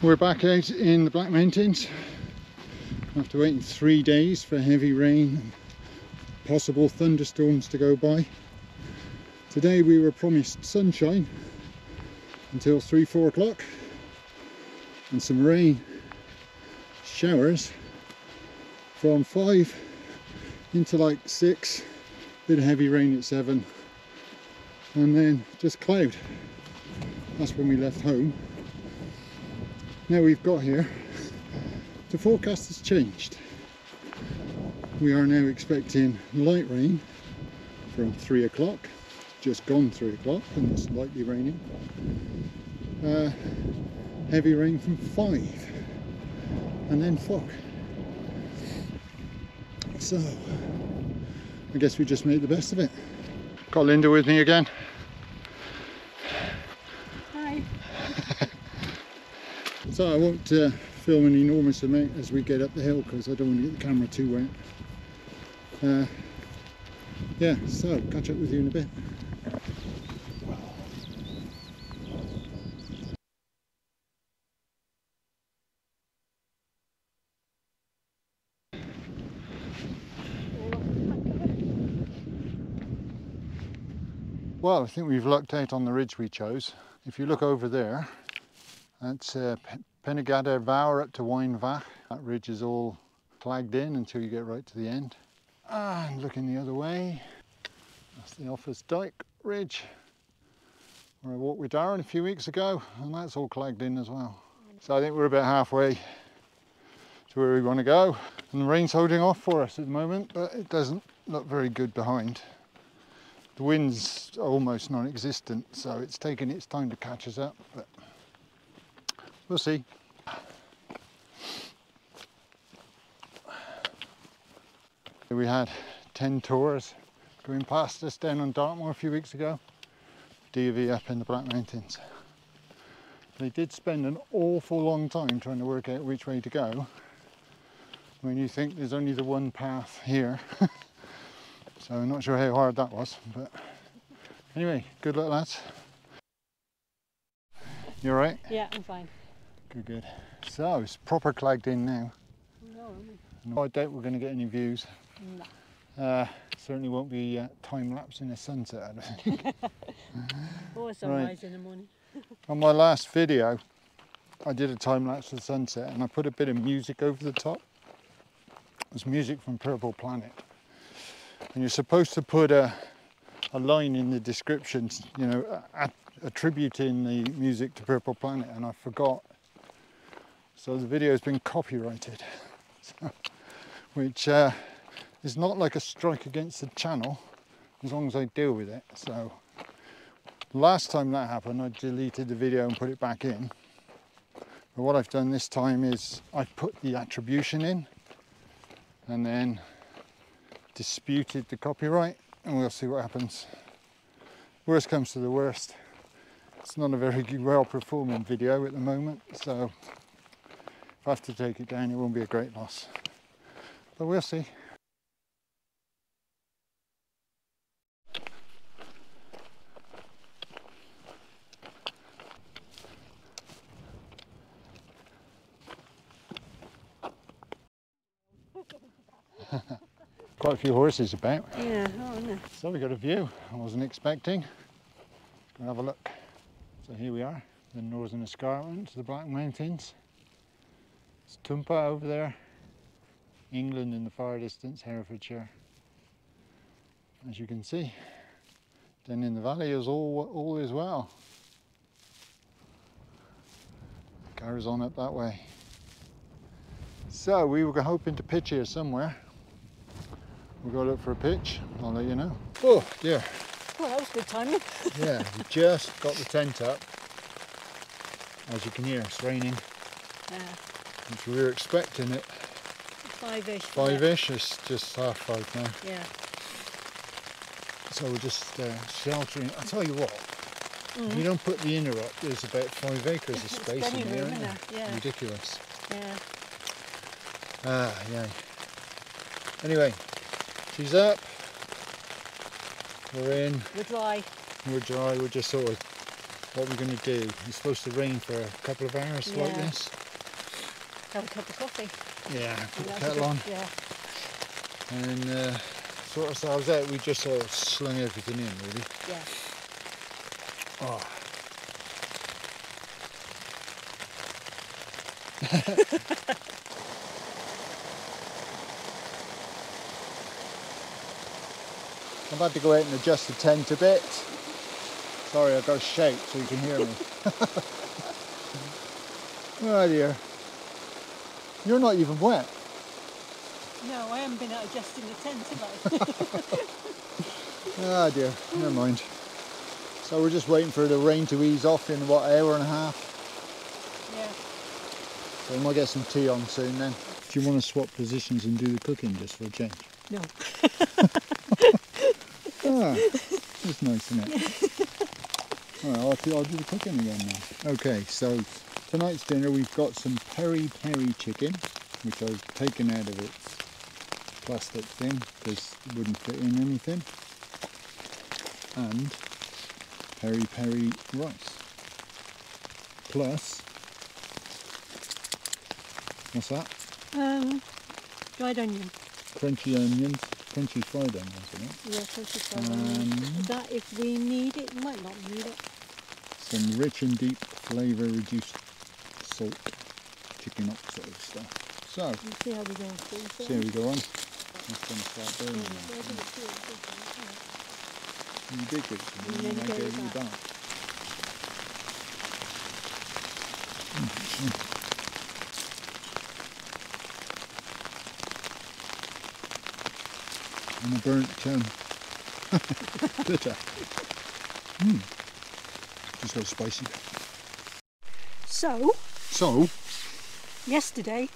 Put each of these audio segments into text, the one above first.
We're back out in the Black Mountains after waiting three days for heavy rain and possible thunderstorms to go by. Today we were promised sunshine until three, four o'clock and some rain showers from five into like six, bit of heavy rain at seven and then just cloud. That's when we left home now we've got here, the forecast has changed. We are now expecting light rain from three o'clock, just gone three o'clock and it's lightly raining. Uh, heavy rain from five and then fog. So, I guess we just made the best of it. Got Linda with me again. So I won't uh, film an enormous amount as we get up the hill because I don't want to get the camera too wet. Uh, yeah, so catch up with you in a bit. Well, I think we've lucked out on the ridge we chose. If you look over there, that's uh, Vour up to Waun Fach. That ridge is all flagged in until you get right to the end. And looking the other way, that's the Offa's Dyke Ridge, where I walked with Darren a few weeks ago, and that's all flagged in as well. So I think we're about halfway to where we want to go. And the rain's holding off for us at the moment, but it doesn't look very good behind. The wind's almost non-existent, so it's taking its time to catch us up, but we'll see. We had Ten Tors going past us down on Dartmoor a few weeks ago, DV up in the Black Mountains. They did spend an awful long time trying to work out which way to go when you think there's only the one path here. so I'm not sure how hard that was, but anyway, good luck lads. You alright? Yeah, I'm fine. Good, good. So it's proper clagged in now. No, I doubt we're going to get any views. no. Uh, certainly won't be uh, time lapse in the sunset. I don't think. Or sunrise in the morning. On my last video, I did a time lapse of the sunset and I put a bit of music over the top. It was music from Purple Planet. And you're supposed to put a, a line in the description, you know, attributing the music to Purple Planet, and I forgot. So the video has been copyrighted, which uh, is not like a strike against the channel, as long as I deal with it. So last time that happened, I deleted the video and put it back in. But what I've done this time is I've put the attribution in and then disputed the copyright and we'll see what happens. Worst comes to the worst. It's not a very well performing video at the moment, so if I have to take it down, it won't be a great loss. But we'll see. Quite a few horses about. Yeah, oh no. So we got a view I wasn't expecting. Let's go have a look. So here we are, the northern escarpment, the Black Mountains. It's Tumpa over there, England in the far distance, Herefordshire. As you can see, then in the valley is all, all is well. Carries on up that way. So we were hoping to pitch here somewhere. We'll go look for a pitch. I'll let you know. Oh dear. Well, that was good timing. Yeah, we just got the tent up. As you can hear, it's raining, Yeah, which we were expecting it five-ish. five-ish. It's just half five now, Yeah. so we're just uh, sheltering. I'll tell you what, if Mm. you don't put the inner up, there's about five acres of space in room, isn't isn't there? there? Yeah. Ridiculous. Yeah. Ah, yeah. Anyway, she's up. We're in. We're dry. We're dry. We're just sort of what we're going to do. It's supposed to rain for a couple of hours like Yeah. this. Have a cup of coffee. Yeah, put the kettle on Yeah. and uh, sort ourselves out. We just sort of slung everything in, really. Yeah. Oh. I've had to go out and adjust the tent a bit. Sorry, I've got to shout so you can hear me. oh dear. You're not even wet. No, I haven't been out adjusting the tent, have I? Ah dear, never mind. So we're just waiting for the rain to ease off in what hour and a half. yeah. So we might get some tea on soon then. Do you want to swap positions and do the cooking just for a change? No. Ah, that's nice, isn't it? All right, I'll do, I'll do the cooking again now. Okay, so tonight's dinner we've got some peri peri chicken, which I've taken out of its plastic thing because it wouldn't fit in anything, and peri peri rice. Plus, what's that? Um, dried onion. Crunchy onions, crunchy fried onions, isn't it? Yeah, crunchy fried onion. Um, That if we need it, might not need it. some rich and deep flavour reduced salt chicken oxide stuff. So, We'll see how we go. through see how we go on. That's going to start burning now. You did give it to me And and then I gave you back. And a burnt um, bitter. Mm. Just got spicy. So, So, yesterday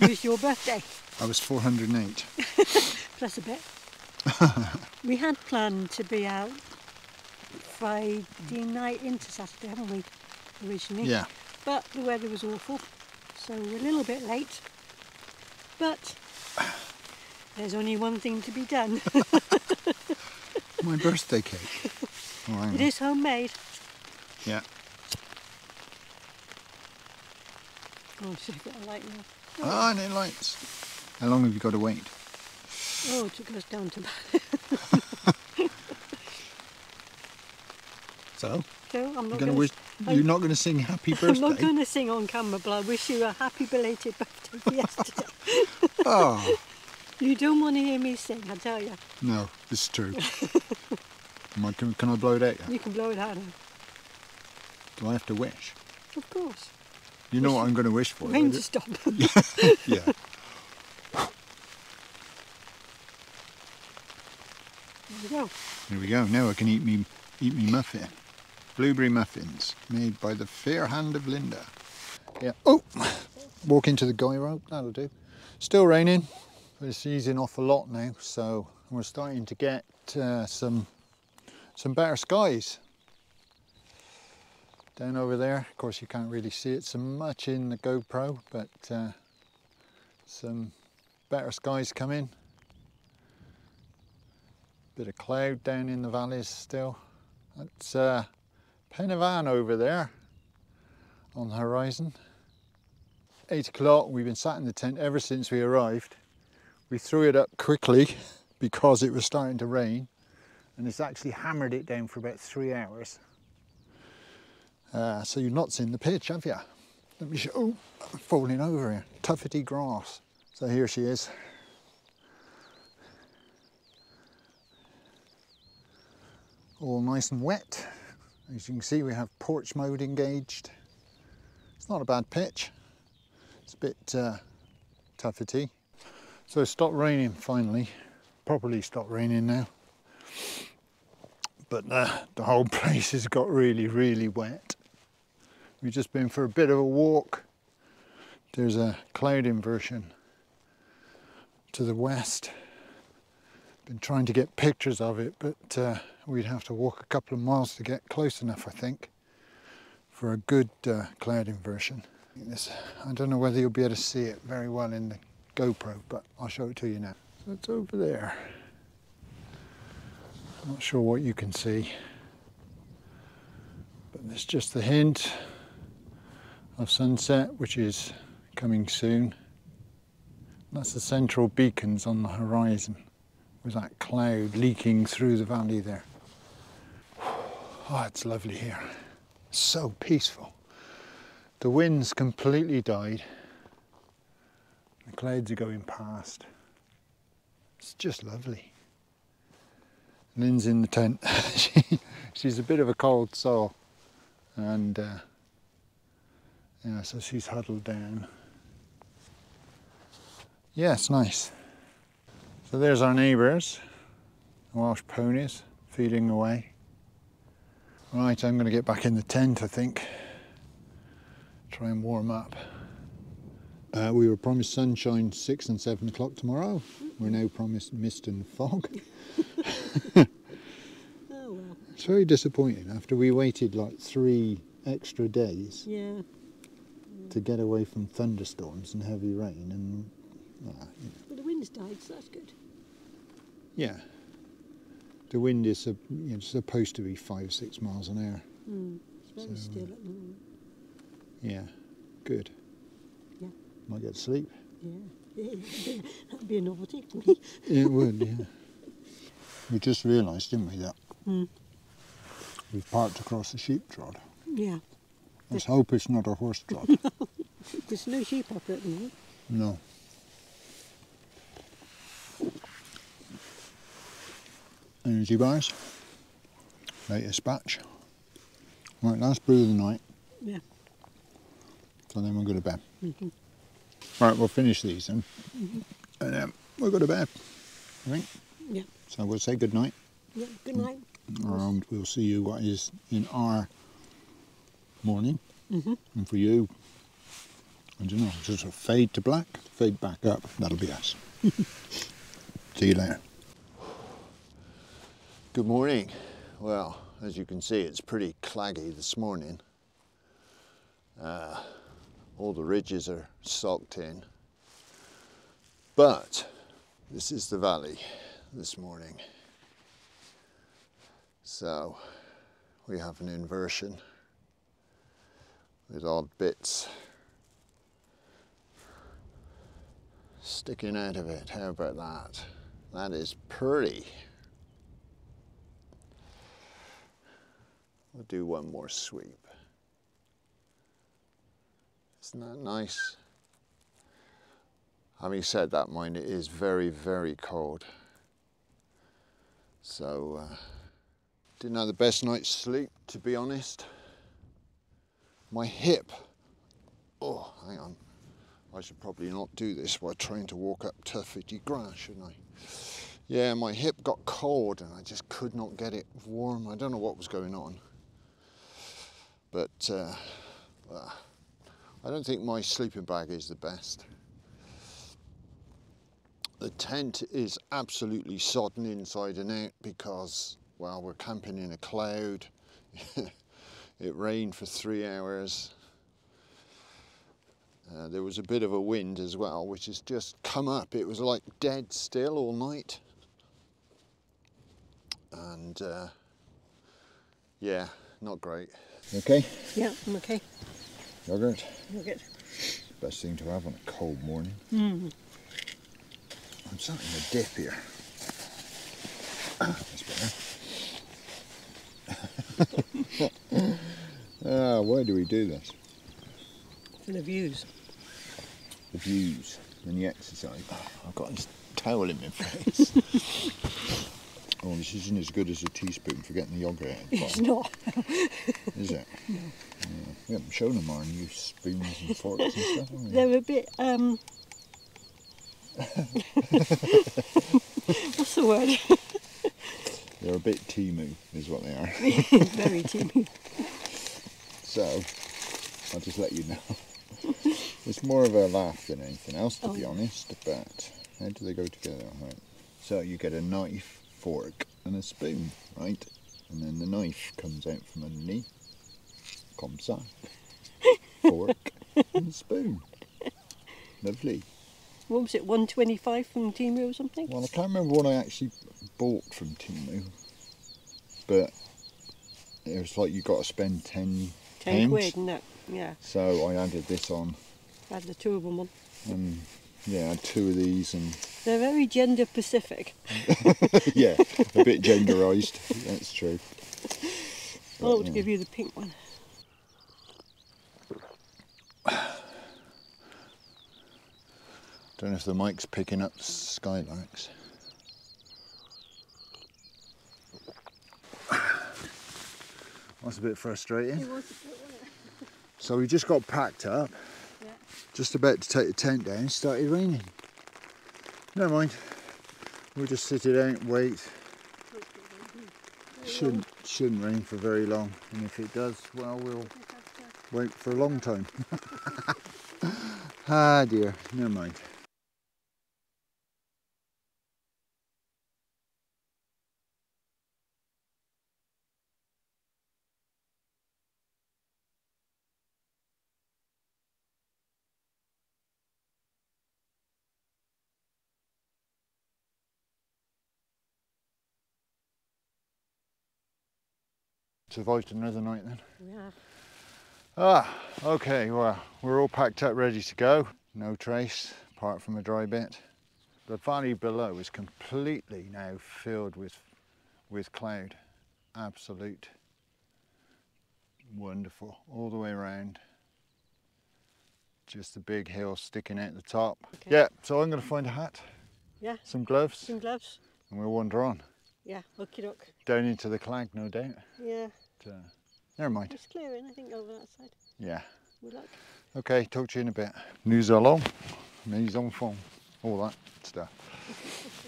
was your birthday, I was 408. plus a bit. we had planned to be out Friday night into Saturday, haven't we, originally? Yeah. But the weather was awful, so we're a little bit late. But there's only one thing to be done. My birthday cake. Oh, hang it on. is homemade. Yeah. Oh, should have got a light now. Ah, no lights. How long have you got to wait? Oh, it goes down to that. So, So I'm not gonna wish. I'm- You're not going to sing Happy birthday? I'm not going to sing on camera, but I wish you a happy belated birthday for yesterday. Oh you don't want to hear me sing, I tell you. no, it's true. Am I- can, can I blow it out? You can blow it out now. Do I have to wish? Of course. You know what I'm going to wish for. Rain to stop. yeah. there we go. Here we go. Now I can eat me eat me muffin. Blueberry muffins made by the fair hand of Linda. Yeah. Oh, walk into the guy rope. That'll do. Still raining, but it's easing off a lot now. So we're starting to get uh, some some better skies down over there. Of course, you can't really see it so much in the GoPro, but uh, some better skies coming. Bit of cloud down in the valleys still. That's uh, Pen y Fan over there on the horizon. Eight o'clock, we've been sat in the tent ever since we arrived. We threw it up quickly because it was starting to rain and it's actually hammered it down for about three hours. Uh, so you've not seen the pitch, have you? Let me show. Oh, falling over here. Tuffety grass. So here she is. all nice and wet. As you can see, we have porch mode engaged. It's not a bad pitch. It's a bit uh, tuffety. So it stopped raining finally. Properly stopped raining now. But uh, the whole place has got really, really wet. We've just been for a bit of a walk. There's a cloud inversion to the west been trying to get pictures of it, but uh, we'd have to walk a couple of miles to get close enough, I think, for a good uh, cloud inversion. This, I don't know whether you'll be able to see it very well in the GoPro, but I'll show it to you now. So it's over there. Not sure what you can see, but There's just the hint of sunset, which is coming soon. That's the central beacons on the horizon with that cloud leaking through the valley there. Oh, it's lovely here. So peaceful. The wind's completely died. The clouds are going past. It's just lovely. Lynn's in the tent. she, she's a bit of a cold soul. And uh, yeah, so she's huddled down. Yeah, it's nice. So there's our neighbours, Welsh ponies, feeding away. Right, I'm going to get back in the tent, I think. Try and warm up. Uh, we were promised sunshine six and seven o'clock tomorrow. We're now promised mist and fog. Oh well. It's very disappointing after we waited like three extra days Yeah. To get away from thunderstorms and heavy rain and uh, you know, Well, the wind's died, so that's good. yeah. The wind is you know, supposed to be five, six miles an hour. Mm. It's very So, still at the moment. Yeah, good. Yeah. Might get sleep. Yeah. That'd be a novelty for me. It would, yeah. We just realised, didn't we, that Mm. we've parked across the sheep trot. Yeah. Let's hope it's not a horse trot. There's no sheep up at the moment. no. Energy bars. Latest batch. Right, last brew of the night. Yeah. So then we'll go to bed. Mhm. Right, we'll finish these then. And then we'll go to bed. I think. Yeah. So we'll say good night. Yeah. Good night. And we'll see you what is in our morning. Mhm. And for you, I don't know, just a fade to black, fade back up. That'll be us. see you later. Good morning. Well, as you can see, it's pretty claggy this morning. Uh, all the ridges are socked in. But this is the valley this morning. So we have an inversion with odd bits sticking out of it. How about that? That is pretty. We'll do one more sweep. Isn't that nice? Having said that, mind, it is very, very cold. So, uh, didn't have the best night's sleep, to be honest. My hip. Oh, hang on. I should probably not do this while trying to walk up Tuffety grass, shouldn't I? Yeah, my hip got cold and I just could not get it warm. I don't know what was going on. But uh, I don't think my sleeping bag is the best. The tent is absolutely sodden inside and out because, well, we're camping in a cloud. it rained for three hours. Uh, there was a bit of a wind as well, which has just come up. It was like dead still all night. And uh, yeah, not great. Okay, Yeah. I'm okay. yogurt. You're good. Best thing to have on a cold morning. Mm. I'm starting in a dip here. That's better. ah, why do we do this? For the views. The views and the exercise. I've got this towel in my face. oh, this isn't as good as a teaspoon for getting the yogurt out of the It's not. is it? Yeah. We haven't shown them our new spoons and forks and stuff, have we? They're a bit. Um, what's the word? They're a bit Temu, is what they are. Very teamy. So, I'll just let you know. it's more of a laugh than anything else, to Oh, be honest, but how do they go together? Right. So, you get a knife, fork, and a spoon, right? And then the knife comes out from underneath. Comme ça. Fork and spoon. Lovely. What was it? 125 from Temu or something? Well, I can't remember what I actually bought from Temu, but it was like you got to spend 10 Ten pence. quid, it? Yeah, So I added this on I had the two of them on. and yeah, I had two of these and They're very gender specific. yeah, a bit genderised. That's true. I ought to yeah. give you the pink one. Don't know if the mic's picking up skylarks. That's a bit frustrating. So we just got packed up, Yeah. just about to take the tent down, started raining. Never mind. We'll just sit it out and wait. Shouldn't shouldn't rain for very long, and if it does, well, we'll wait for a long time. ah dear, never mind. Survived another night then. Yeah. Ah, okay, well, we're all packed up, ready to go. No trace, apart from a dry bit. The valley below is completely now filled with, with cloud. Absolute. Wonderful, all the way around. Just a big hill sticking out the top. Okay. Yeah, so I'm going to find a hat, Yeah. some gloves, Some gloves. and we'll wander on. Yeah. Okie doke. Down into the clag, no doubt. Yeah. But, uh, never mind. It's clearing, I think, over that side. Yeah. Good luck. Okay, talk to you in a bit. Nous allons, mise en fond, all that stuff.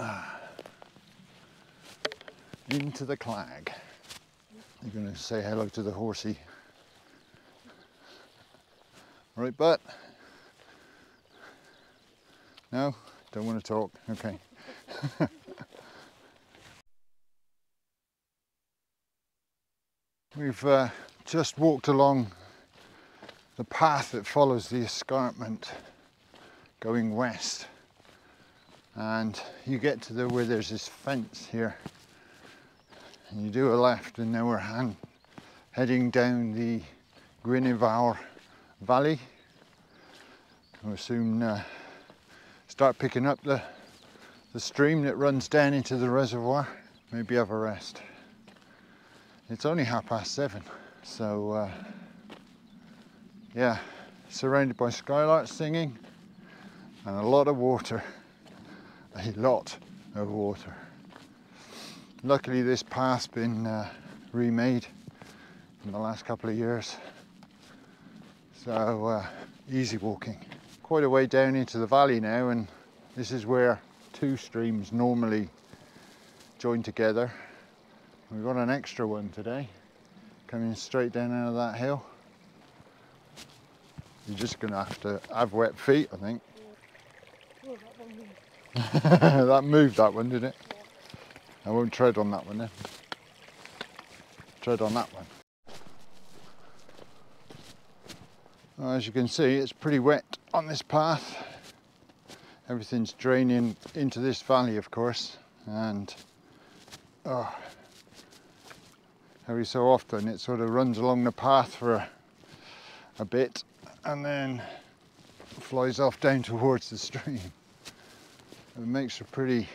Ah. Into the clag. You're going to say hello to the horsey. All right, but no, don't want to talk. Okay. We've uh, just walked along the path that follows the escarpment going west. And you get to the where there's this fence here. And you do a left and now we're han- heading down the Grwyne Fawr Valley. We'll soon uh, start picking up the the stream that runs down into the reservoir. Maybe have a rest it's only half past seven so uh, yeah, surrounded by skylarks singing and a lot of water. A lot of water. Luckily, this path's been uh, remade in the last couple of years, so uh, easy walking. Quite a way down into the valley now, and this is where two streams normally join together. We've got an extra one today, coming straight down out of that hill. You're just going to have to have wet feet, I think. Oh, that moved. that moved, that one, did it? I won't tread on that one then. Tread on that one. Well, as you can see, it's pretty wet on this path. Everything's draining into this valley, of course, and oh, every so often it sort of runs along the path for a, a bit and then flies off down towards the stream. It makes for pretty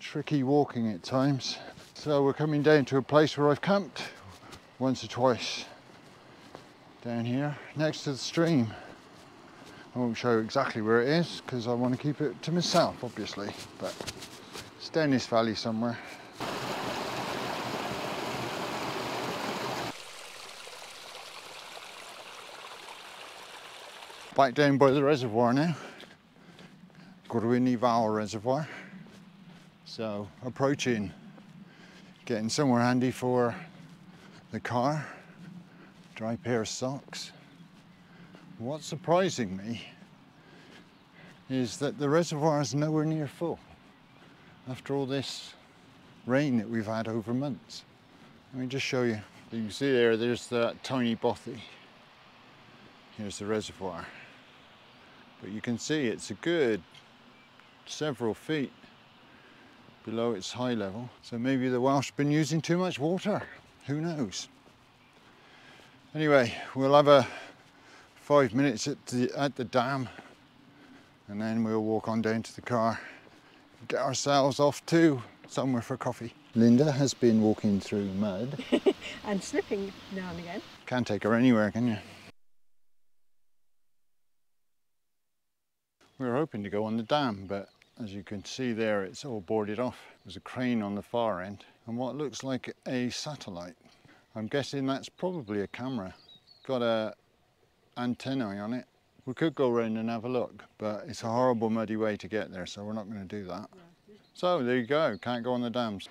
tricky walking at times. So we're coming down to a place where I've camped once or twice down here next to the stream. I won't show exactly where it is because I want to keep it to myself obviously but it's down this valley somewhere. Back down by the reservoir now. Grwyne Fawr Reservoir. So approaching, getting somewhere handy for the car, dry pair of socks. What's surprising me is that the reservoir is nowhere near full after all this rain that we've had over months. Let me just show you. You can see there, there's that tiny bothy. Here's the reservoir. But you can see it's a good several feet below its high level. So maybe the Welsh have been using too much water. Who knows? Anyway, we'll have a five minutes at the, at the dam and then we'll walk on down to the car, get ourselves off to somewhere for coffee. Linda has been walking through mud. And slipping now and again. Can't take her anywhere, can you? We were hoping to go on the dam, but as you can see there, it's all boarded off. There's a crane on the far end and what looks like a satellite. I'm guessing that's probably a camera. Got a antennae on it. We could go around and have a look, but it's a horrible muddy way to get there, so we're not going to do that. So there you go, can't go on the dams.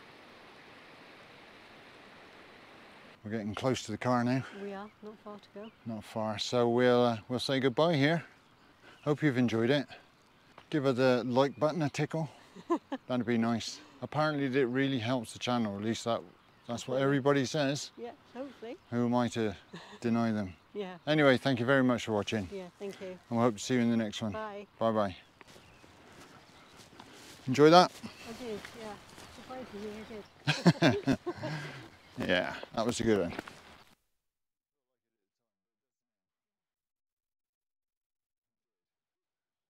We're getting close to the car now. We are, not far to go. not far. So we'll uh, we'll say goodbye here. Hope you've enjoyed it. Give her the like button a tickle. That'd be nice. Apparently, it really helps the channel. At least that that's what everybody says. Yeah, hopefully. Who am I to deny them? Yeah, Anyway, thank you very much for watching, yeah, thank you. and we hope to see you in the next one. Bye. Bye bye. Enjoy that. I did, yeah. Surprisingly, I did. Yeah, that was a good one.